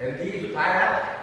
and give higher